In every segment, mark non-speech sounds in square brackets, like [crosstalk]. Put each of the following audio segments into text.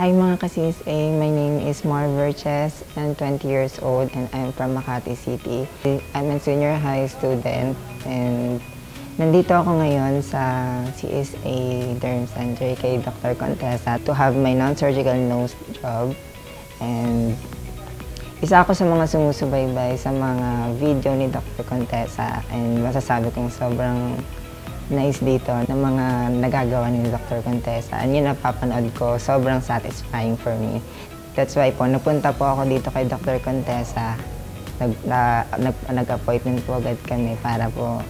Hi mga ka-CSA, my name is Mar Verches. I'm 20 years old and I'm from Makati City. I'm a senior high student and nandito ako ngayon sa CSA Derm Center kay Dr. Contessa to have my non-surgical nose job. And isa ako sa mga sumusubaybay sa mga video ni Dr. Contessa and masasabi kong sobrang nice dito ng mga nagagawa ni Dr. Contessa. And yun napapanood ko, sobrang satisfying for me. That's why po, napunta po ako dito kay Dr. Contessa. Nag, na, nag, nag-appointment po agad kami para po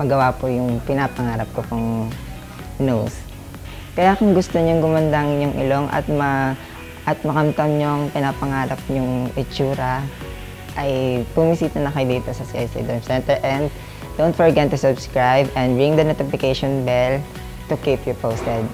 magawa po yung pinapangarap ko pong nose. Kaya kung gusto niyong gumanda ang inyong ilong at ma at makamtam yung pinapangarap yung itsura, ay pumisita na kayo dito sa CSA Derm Center and Don't forget to subscribe and ring the notification bell to keep you posted.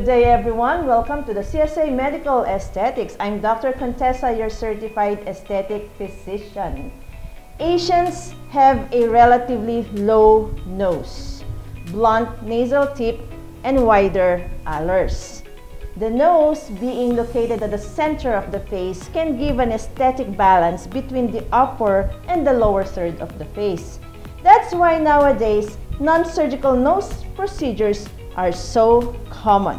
Good day, everyone. Welcome to the CSA Medical Aesthetics. I'm Dr. Contessa, your certified aesthetic physician. Asians have a relatively low nose, blunt nasal tip, and wider alars. The nose, being located at the center of the face, can give an aesthetic balance between the upper and the lower third of the face. That's why nowadays, non-surgical nose procedures are so common.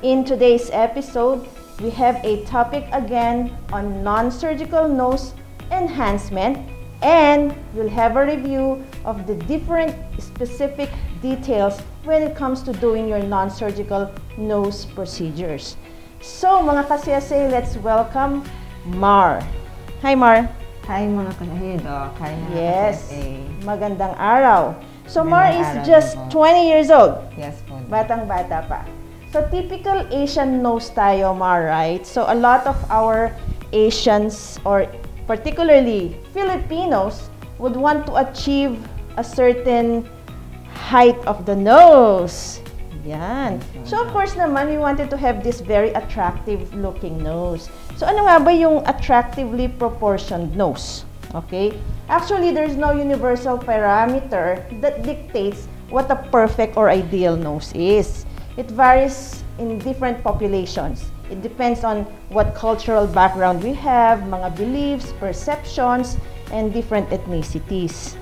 In today's episode, we have a topic again on non-surgical nose enhancement and we'll have a review of the different specific details when it comes to doing your non-surgical nose procedures. So mga ka-CSA, let's welcome Mar. Hi Mar. Hi mga Hi mga Yes. ka-CSA. Magandang araw. So Mar is just din po. 20 years old. Yes po. Batang-bata pa. So, typical Asian nose tayo, Mar, right? So, a lot of our Asians, or particularly Filipinos, would want to achieve a certain height of the nose. Yan. So, of course naman, we wanted to have this very attractive looking nose. So, ano nga ba yung attractively proportioned nose? Okay? Actually, there's no universal parameter that dictates what a perfect or ideal nose is. It varies in different populations. It depends on what cultural background we have, mga beliefs, perceptions, and different ethnicities.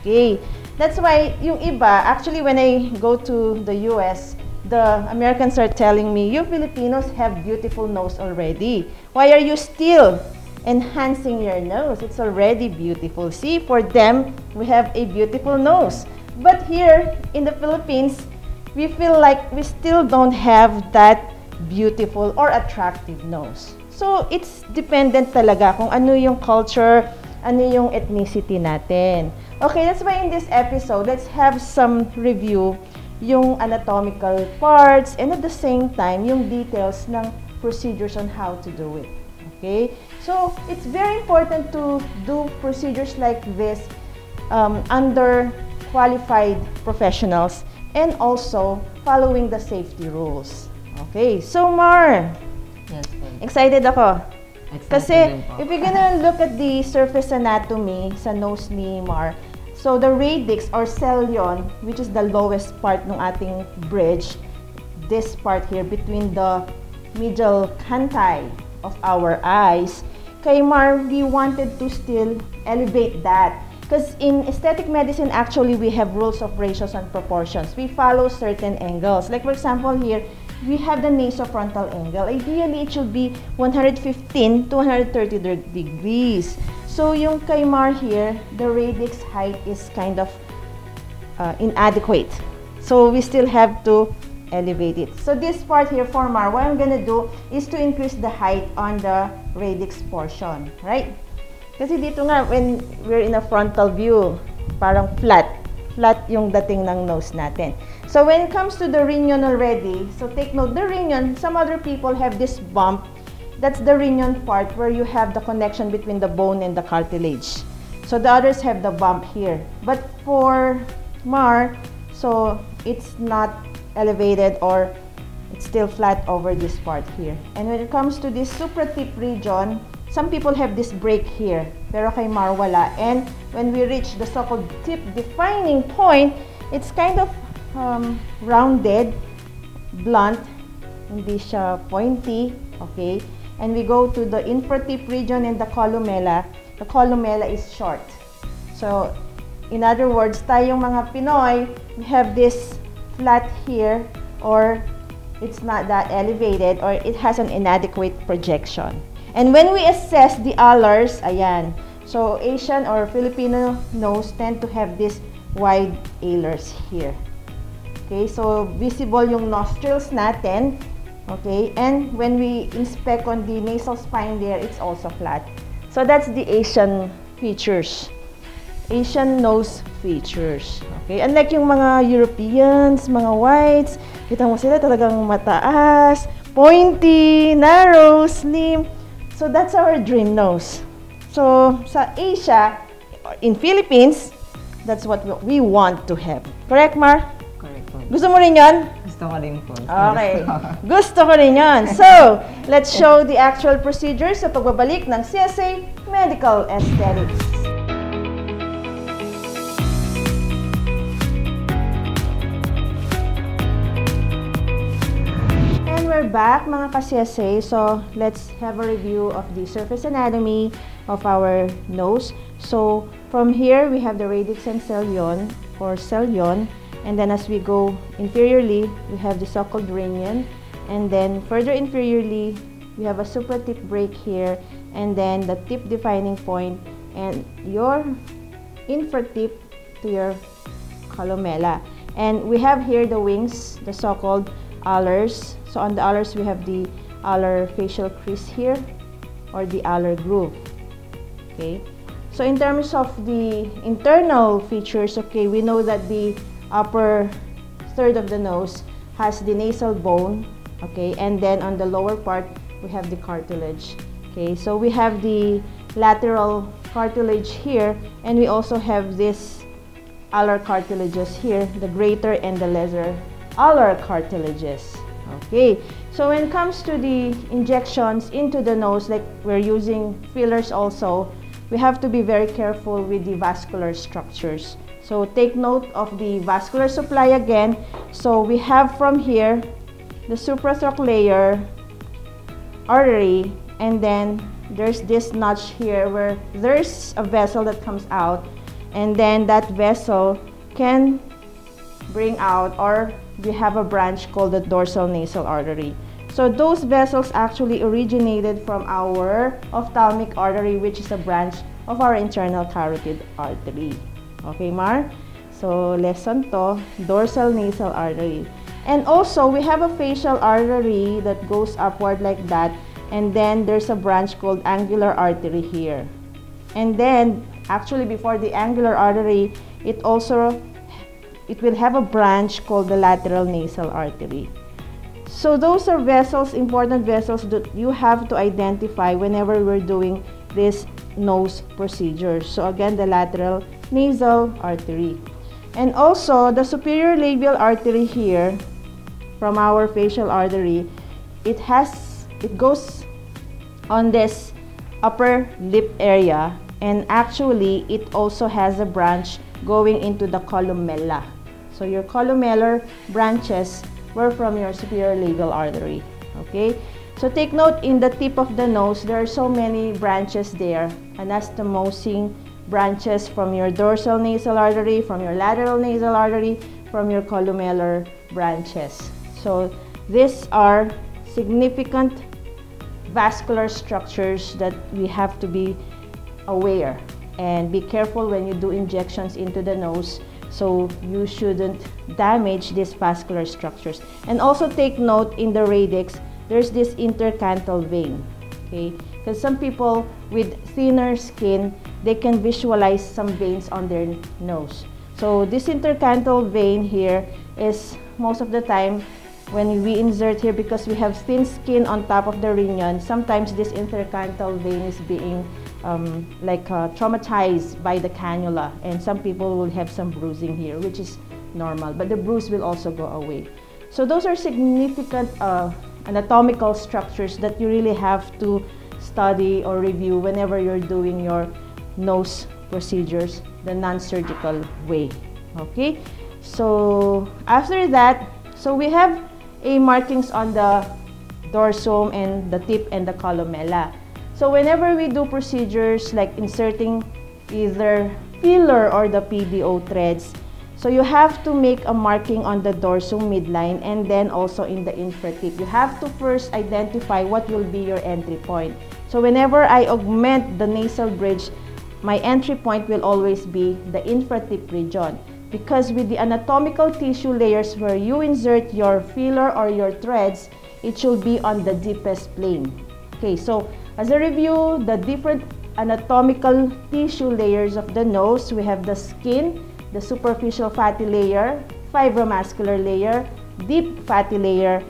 Okay. That's why yung iba, actually when I go to the US, the Americans are telling me, you Filipinos have beautiful nose already. Why are you still enhancing your nose? It's already beautiful. See, for them, we have a beautiful nose. But here in the Philippines, we feel like we still don't have that beautiful or attractive nose. So, it's dependent talaga kung ano yung culture, ano yung ethnicity natin. Okay, that's why in this episode, let's have some review yung anatomical parts and at the same time, yung details ng procedures on how to do it. Okay? So, it's very important to do procedures like this um, under qualified professionals and also following the safety rules. Okay, so Mar, Yes po. excited ako. Excited Kasi if you're gonna look at the surface anatomy sa nose ni Mar, so the radix or cilion, which is the lowest part ng ating bridge, this part here between the medial canthi of our eyes, kay we wanted to still elevate that. Because in aesthetic medicine, actually, we have rules of ratios and proportions. We follow certain angles. Like, for example, here, we have the nasofrontal angle. Ideally, it should be 115 to 130 degrees. So, yung kay Mar here, the radix height is kind of uh, inadequate. So, we still have to elevate it. So, this part here for Mar, what I'm gonna do is to increase the height on the radix portion, right? Kasi dito nga, when we're in a frontal view, parang flat. Flat yung dating ng nose natin. So when it comes to the rhinion already, so take note, the rhinion, some other people have this bump. That's the rhinion part where you have the connection between the bone and the cartilage. So the others have the bump here. But for Mar, so it's not elevated or it's still flat over this part here. And when it comes to this supratip region, some people have this break here, pero kay Mar wala. And when we reach the so-called tip defining point, it's kind of um, rounded, blunt, hindi siya pointy, okay? And we go to the infratip region and the columella. The columella is short. So, in other words, tayong mga Pinoy, we have this flat here or it's not that elevated or it has an inadequate projection. And when we assess the alars, ayan, so Asian or Filipino nose tend to have this wide alars here. Okay, so visible yung nostrils natin. Okay, and when we inspect on the nasal spine there, it's also flat. So that's the Asian features. Asian nose features. Okay, unlike yung mga Europeans, mga whites, kita mo sila talagang mataas, pointy, narrow, slim. So that's our dream nose. So sa Asia, in Philippines, that's what we want to have. Correct, Mar? Correct po. Gusto mo rin yon? Gusto ko rin po. Okay. [laughs] Gusto ko rin yon. So, let's show the actual procedures sa pagbabalik ng CSA Medical Aesthetics. Back mga ka-CSA. So, let's have a review of the surface anatomy of our nose. So, from here, we have the radix and cilion or cilion. And then as we go inferiorly, we have the so-called rhinion. And then further inferiorly, we have a supratip break here. And then the tip defining point and your infratip to your columella. And we have here the wings, the so-called alars. So on the alars, we have the alar facial crease here or the alar groove. Okay. So in terms of the internal features, okay, we know that the upper third of the nose has the nasal bone, okay, and then on the lower part, we have the cartilage. Okay, so we have the lateral cartilage here, and we also have this alar cartilages here, the greater and the lesser alar cartilages. Okay, so when it comes to the injections into the nose, like we're using fillers also, we have to be very careful with the vascular structures. So take note of the vascular supply again. So we have from here the supratrochlear artery and then there's this notch here where there's a vessel that comes out and then that vessel can bring out or we have a branch called the dorsal nasal artery. So those vessels actually originated from our ophthalmic artery which is a branch of our internal carotid artery. Okay, Mar? So lesson to, dorsal nasal artery. And also, we have a facial artery that goes upward like that and then there's a branch called angular artery here. And then, actually before the angular artery, it also it will have a branch called the lateral nasal artery. So those are vessels, important vessels that you have to identify whenever we're doing this nose procedure. So again, the lateral nasal artery. And also, the superior labial artery here from our facial artery, it has, it goes on this upper lip area and actually it also has a branch going into the columella. So your columellar branches were from your superior labial artery. Okay? So take note in the tip of the nose, there are so many branches there. Anastomosing branches from your dorsal nasal artery, from your lateral nasal artery, from your columellar branches. So these are significant vascular structures that we have to be aware and be careful when you do injections into the nose so you shouldn't damage these vascular structures. And also take note in the radix, there's this intercanthal vein, okay? Because some people with thinner skin, they can visualize some veins on their nose. So this intercanthal vein here is most of the time when we insert here because we have thin skin on top of the rhinion, sometimes this intercanthal vein is being um, like uh, traumatized by the cannula. And some people will have some bruising here which is normal but the bruise will also go away. So those are significant uh, anatomical structures that you really have to study or review whenever you're doing your nose procedures the non-surgical way okay? So after that so we have a markings on the dorsum and the tip and the columella so whenever we do procedures like inserting either filler or the PDO threads, so you have to make a marking on the dorsum midline and then also in the infratip. You have to first identify what will be your entry point. So whenever I augment the nasal bridge, my entry point will always be the infratip region because with the anatomical tissue layers where you insert your filler or your threads, it should be on the deepest plane. Okay, so as a review, the different anatomical tissue layers of the nose, we have the skin, the superficial fatty layer, fibromuscular layer, deep fatty layer,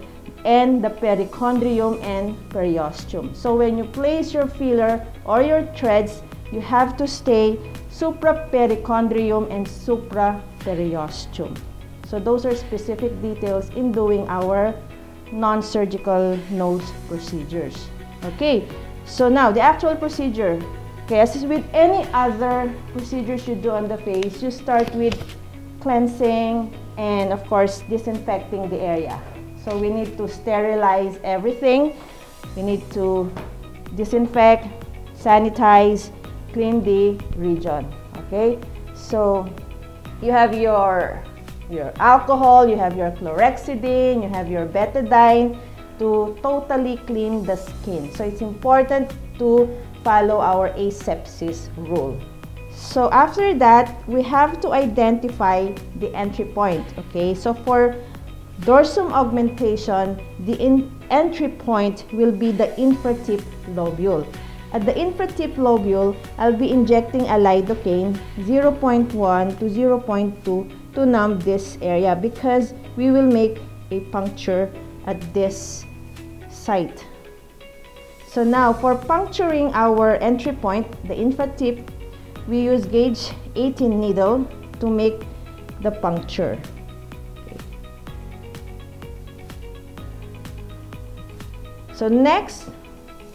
and the perichondrium and periosteum. So when you place your filler or your threads, you have to stay supraperichondrium and supraperiosteum. So those are specific details in doing our non-surgical nose procedures. Okay, so now, the actual procedure. Okay, as with any other procedures you do on the face, you start with cleansing and of course disinfecting the area. So we need to sterilize everything. We need to disinfect, sanitize, clean the region. Okay, so you have your your alcohol, you have your chlorhexidine, you have your betadine, to totally clean the skin. So it's important to follow our asepsis rule. So after that, we have to identify the entry point, okay? So for dorsum augmentation, the entry point will be the infratip lobule. At the infratip lobule, I'll be injecting a lidocaine 0.1 to 0.2 to numb this area because we will make a puncture at this site. So now for puncturing our entry point, the infratip, we use gauge 18 needle to make the puncture. Okay. So next,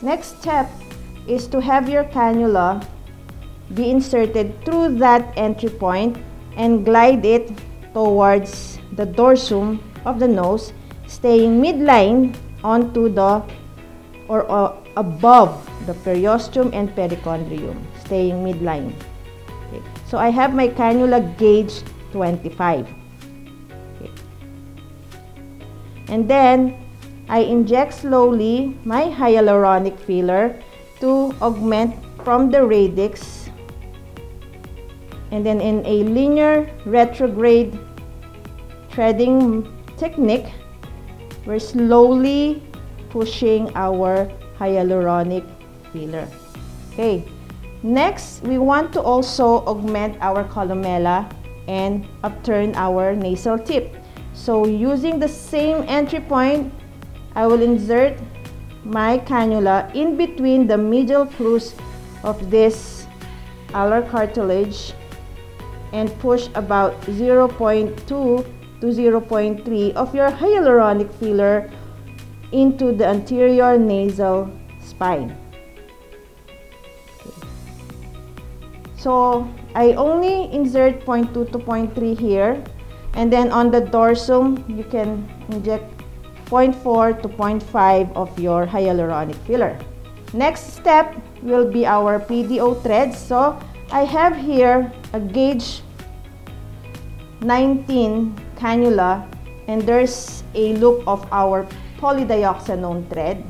next step is to have your cannula be inserted through that entry point and glide it towards the dorsum of the nose, staying midline onto the or uh, above the periosteum and perichondrium, staying midline. Okay. So I have my cannula gauge 25. Okay. And then I inject slowly my hyaluronic filler to augment from the radix and then in a linear retrograde threading technique we're slowly pushing our hyaluronic filler. Okay, next we want to also augment our columella and upturn our nasal tip. So using the same entry point, I will insert my cannula in between the medial crus of this alar cartilage and push about 0.2 to 0.3 of your hyaluronic filler into the anterior nasal spine. So, I only insert 0.2 to 0.3 here. And then on the dorsum, you can inject 0.4 to 0.5 of your hyaluronic filler. Next step will be our PDO threads. So, I have here a gauge 19 cannula and there's a loop of our polydioxanone thread.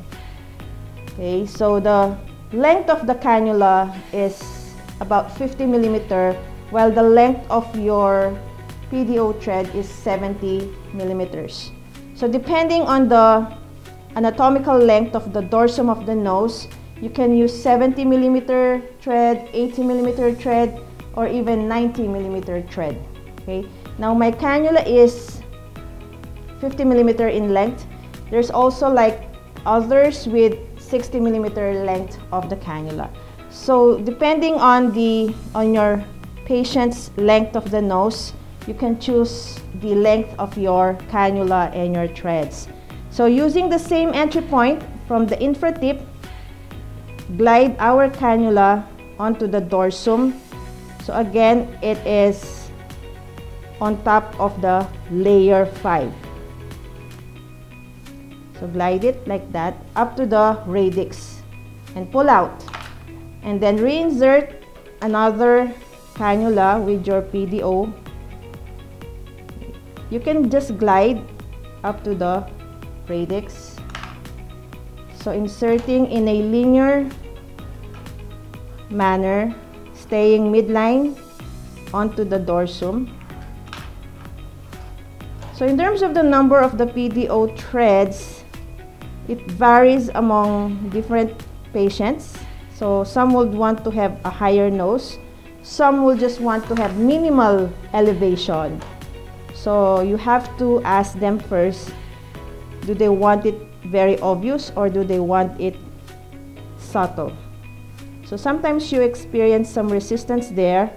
Okay, so the length of the cannula is about 50 millimeter while the length of your PDO thread is 70 millimeters. So depending on the anatomical length of the dorsum of the nose, you can use 70 millimeter thread, 80 millimeter thread, or even 90 millimeter thread. Okay. Now my cannula is 50 millimeter in length. There's also like others with 60 millimeter length of the cannula. So depending on the on your patient's length of the nose, you can choose the length of your cannula and your threads. So using the same entry point from the infratip, glide our cannula onto the dorsum. So again, it is on top of the layer 5. So glide it like that up to the radix and pull out. And then reinsert another cannula with your PDO. You can just glide up to the radix. So inserting in a linear manner, staying midline onto the dorsum. So in terms of the number of the PDO threads, it varies among different patients. So some would want to have a higher nose. Some will just want to have minimal elevation. So you have to ask them first, do they want it very obvious or do they want it subtle? So sometimes you experience some resistance there.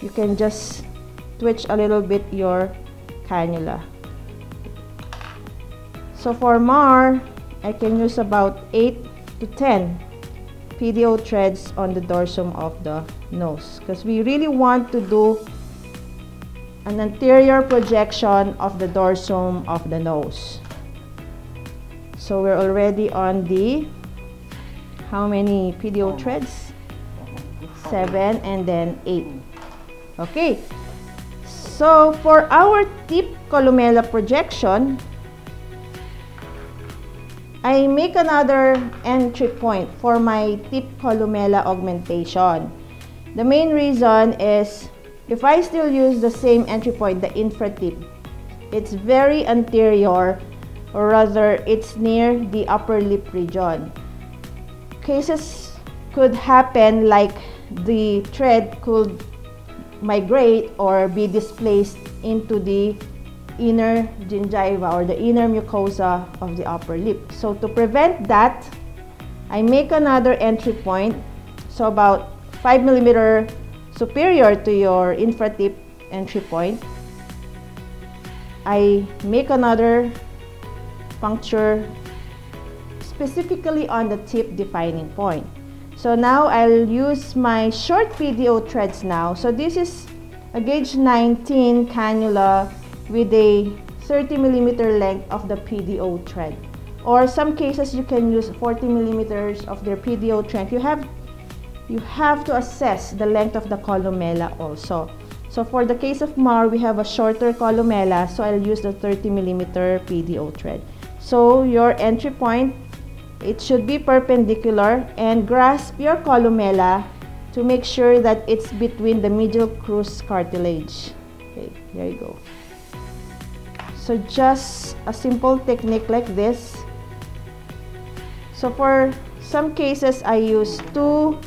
You can just twitch a little bit your cannula. So for MAR, I can use about 8 to 10 PDO threads on the dorsum of the nose because we really want to do an anterior projection of the dorsum of the nose. So we're already on the how many PDO threads? 7 and then 8. Okay. So for our tip columella projection, I make another entry point for my tip columella augmentation. The main reason is if I still use the same entry point, the infratip, it's very anterior or rather it's near the upper lip region. Cases could happen like the thread could migrate or be displaced into the inner gingiva or the inner mucosa of the upper lip. So to prevent that, I make another entry point, so about 5 millimeter superior to your infratip entry point. I make another puncture specifically on the tip defining point. So now I'll use my short PDO threads now. So this is a gauge 19 cannula with a 30 millimeter length of the PDO thread. Or some cases you can use 40 millimeters of their PDO thread. You have you have to assess the length of the columella also. So for the case of MAR, we have a shorter columella, so I'll use the 30 millimeter PDO thread. So your entry point, it should be perpendicular and grasp your columella to make sure that it's between the medial crus cartilage. Okay, there you go. So just a simple technique like this. So for some cases, I use two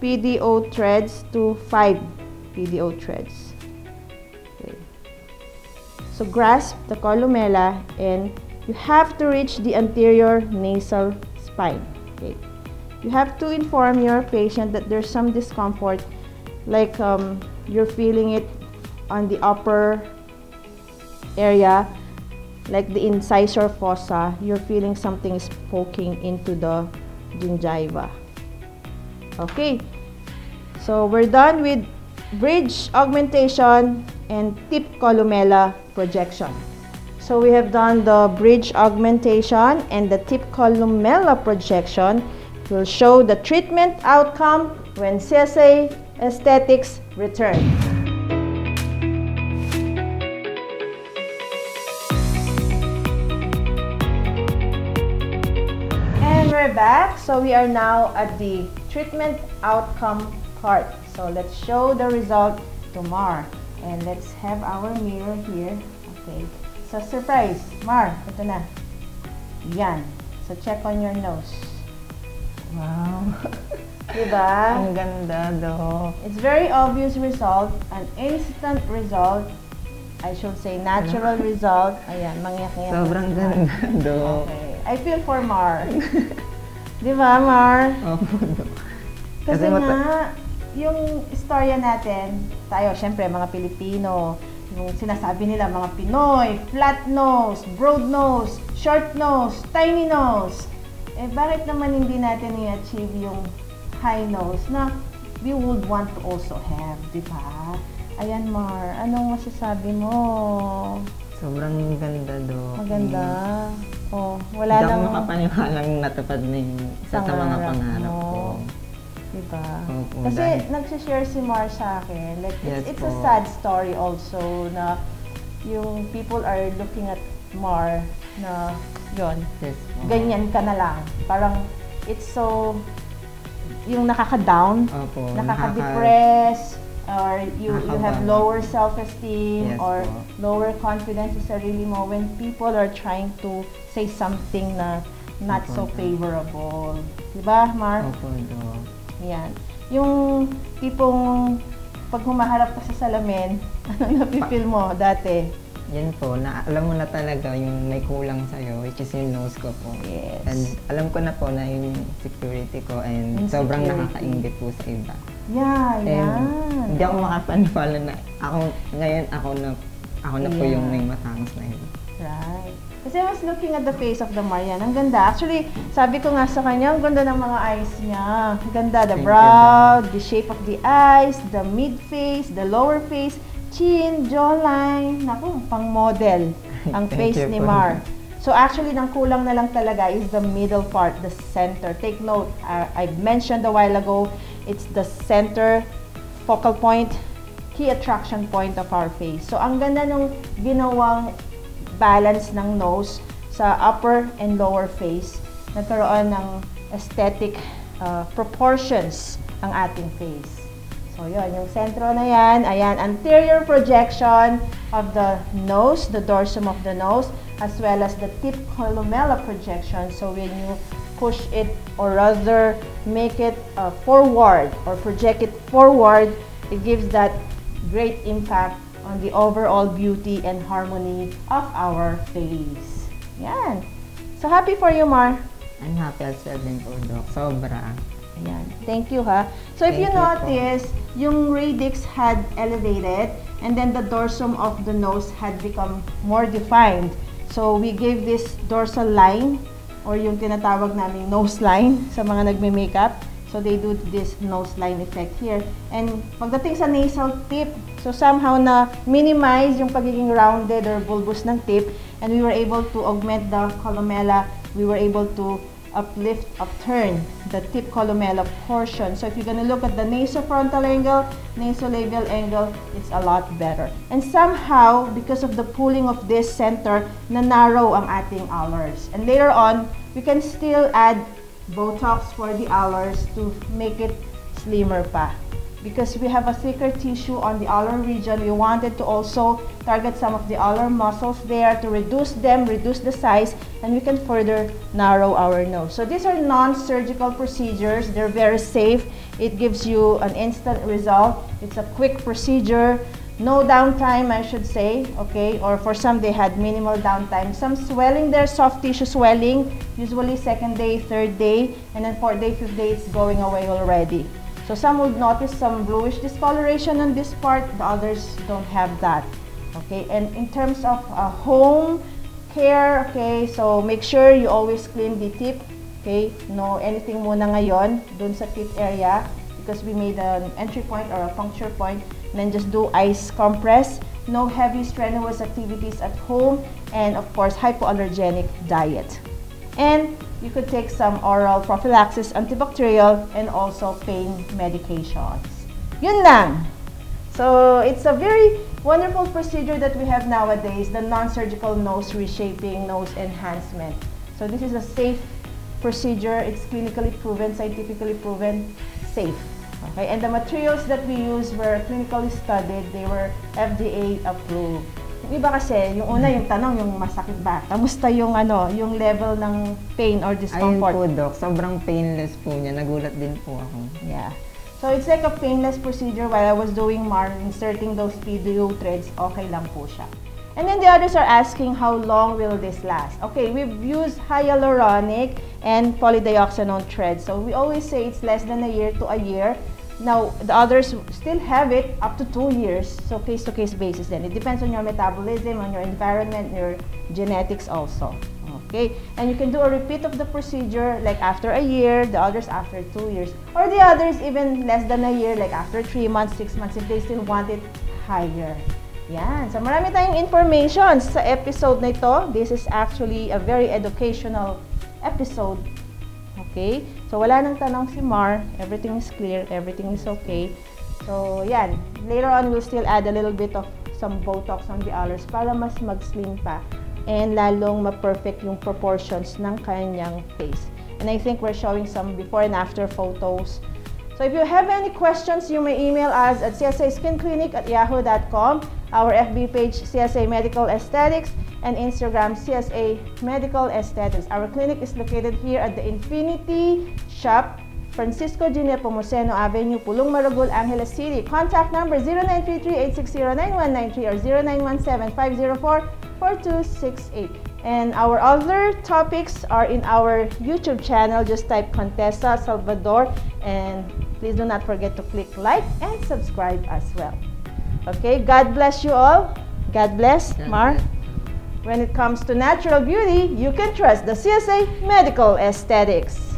PDO threads to five PDO threads. Okay. So grasp the columella and you have to reach the anterior nasal spine. Okay. You have to inform your patient that there's some discomfort like um, you're feeling it on the upper area like the incisor fossa, you're feeling something is poking into the gingiva. Okay, so we're done with bridge augmentation and tip columella projection. So we have done the bridge augmentation and the tip columella projection We'll show the treatment outcome when CSA Aesthetics return. And we're back. So we are now at the treatment outcome part. So let's show the result to Mar. And let's have our mirror here. Okay. So surprise. Mar, ito na. Yan. So check on your nose. Wow. [laughs] Diba? Ang ganda, Dok. It's very obvious result, an instant result. I should say natural result. Ayan, mangyak-ngyak. Sobrang ganda, Dok. Okay. I feel for Mar. [laughs] Di ba, Mar? Opo, Dok. Kasi Kasi nga, yung istorya natin, tayo, syempre, mga Pilipino, yung sinasabi nila, mga Pinoy, flat nose, broad nose, short nose, tiny nose. Eh, bakit naman hindi natin i-achieve yung high nose na we would want to also have, di ba? Ayan, Mar, anong masasabi mo? Sobrang ganda, Dok. Maganda. Oh, Hindi wala ako nang... makapaniwalang natupad na yung isa sa mga Pangarap mo. ko. Diba? Opo, Kasi dahil- nagsishare si Mar sa akin. Like, Yes it's, it's a sad story also na yung people are looking at Mar na yon Yes po. ganyan ka na lang. Parang it's so yung nakaka-down, Opo. nakaka-depress, or you, you have lower self-esteem Yes or po. lower confidence sa sarili mo when people are trying to say something na not so Opo. favorable. Diba, Mar? Opo, Dok. Yan. Yung tipong pag humaharap ka sa salamin, [laughs] ano napipil mo dati? Yan po, na alam mo na talaga yung may kulang sa'yo, which is yung nose ko po. Yes. And alam ko na po na yung security ko and sobrang Insecurity. nakakaingit po sa iba. Yeah, And yan. hindi ako makapaniwala na ako, ngayon ako na, ako na po Yeah. yung may matangos na yun. Right. Kasi I was looking at the face of the Marian. Ang ganda. Actually, sabi ko nga sa kanya, ang ganda ng mga eyes niya. Ang ganda. The Thank you, brow, the shape of the eyes, the mid-face, the lower face, chin, jawline. Naku, pang model [laughs] ang face you ni. Mar. So actually, nang kulang na lang talaga is the middle part, the center. Take note, uh, I mentioned a while ago, it's the center focal point, key attraction point of our face. So ang ganda nung ginawang balance ng nose sa upper and lower face. Nagkaroon ng aesthetic uh, proportions ang ating face. So yun, yung sentro na yan, ayan, anterior projection of the nose, the dorsum of the nose, as well as the tip columella projection. So when you push it or rather make it uh, forward or project it forward, it gives that great impact on the overall beauty and harmony of our face. Yan. So happy for you, Mar. I'm happy as well din po, Doc. Sobra. Ayan. Thank you, ha. So if you Thank you notice, yung radix had elevated and then the dorsum of the nose had become more defined. So we gave this dorsal line or yung tinatawag naming nose line [laughs] sa mga nagme-makeup. So they do this nose line effect here. And pagdating sa nasal tip, so somehow na minimize yung pagiging rounded or bulbous ng tip and we were able to augment the columella. We were able to uplift, upturn the tip columella portion. So if you're gonna look at the nasofrontal angle, nasolabial angle, it's a lot better. And somehow, because of the pooling of this center, na-narrow ang ating alars. And later on, we can still add Botox for the alars to make it slimmer pa. Because we have a thicker tissue on the alar region, we wanted to also target some of the alar muscles there to reduce them, reduce the size, and we can further narrow our nose. So these are non-surgical procedures. They're very safe. It gives you an instant result. It's a quick procedure. No downtime, I should say, okay? Or for some, they had minimal downtime. Some swelling there, soft tissue swelling, usually second day, third day, and then fourth day, fifth day, it's going away already. So some would notice some bluish discoloration on this part, the others don't have that. Okay, and in terms of uh, home care, okay, so make sure you always clean the tip, okay? No anything muna ngayon dun sa tip area because we made an entry point or a puncture point. And then just do ice compress. No heavy strenuous activities at home and of course hypoallergenic diet. And you could take some oral prophylaxis antibacterial and also pain medications. Yun lang. So it's a very wonderful procedure that we have nowadays, the non-surgical nose reshaping, nose enhancement. So this is a safe procedure. It's clinically proven, scientifically proven, safe. Okay, and the materials that we use were clinically studied. They were FDA approved. Yung iba kasi, yung una yung tanong, yung masakit ba? Kamusta yung ano, yung level ng pain or Ayun discomfort? po, Doc. Sobrang painless po niya. Nagulat din po ako. Yeah. So it's like a painless procedure while I was doing MAR, inserting those PDO threads, okay lang po siya. And then the others are asking how long will this last? Okay, we've used hyaluronic and polydioxanone threads. So we always say it's less than a year to a year. Now, the others still have it up to two years. So case-to-case basis then. It depends on your metabolism, on your environment, your genetics also. Okay, and you can do a repeat of the procedure like after a year, the others after two years, or the others even less than a year, like after three months, six months, if they still want it higher. Yan. So marami tayong information sa episode na ito. This is actually a very educational episode. Okay? So wala nang tanong si Mar. Everything is clear. Everything is okay. So yan. Later on, we'll still add a little bit of some Botox on the others para mas mag-slim pa and lalong ma-perfect yung proportions ng kanyang face. And I think we're showing some before and after photos. So if you have any questions, you may email us at csaskinclinic at yahoo.com, our FB page CSA Medical Aesthetics, and Instagram CSA Medical Aesthetics. Our clinic is located here at the Infinity Shop, Francisco G. Nepomuceno Avenue, Pulung Maragul, Angeles City. Contact number 0933-860-9193 or 0917-504-4268. And our other topics are in our YouTube channel. Just type Contessa Salvador and please do not forget to click like and subscribe as well. Okay, God bless you all. God bless, Mar. When it comes to natural beauty, you can trust the CSA Medical Aesthetics.